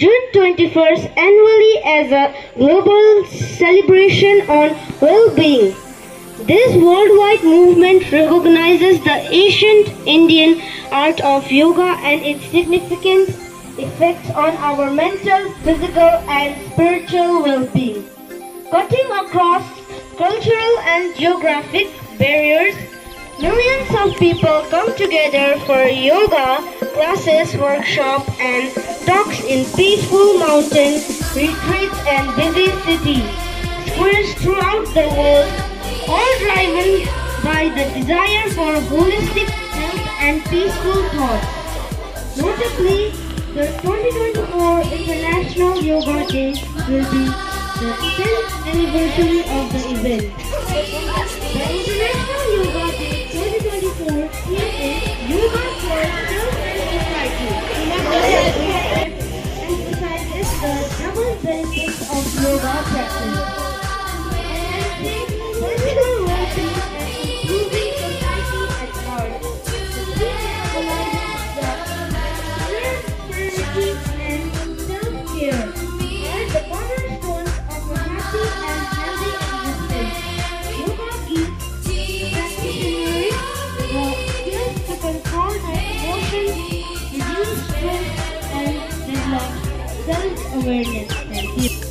June 21st annually as a global celebration on well-being. This worldwide movement recognizes the ancient Indian art of yoga and its significant effects on our mental, physical and spiritual well-being. Cutting across cultural and geographic barriers, millions of people come together for yoga classes, workshops and talks in peaceful mountain retreats and busy cities, squares throughout the world, all driven by the desire for holistic health and peaceful thoughts. Notably, the 2024 International Yoga Day will be the 10th anniversary of the event. The International Yoga Day 2024 theme is Yoga for Self and Society. Emphasizes the double benefits of yoga practice. Stress, and.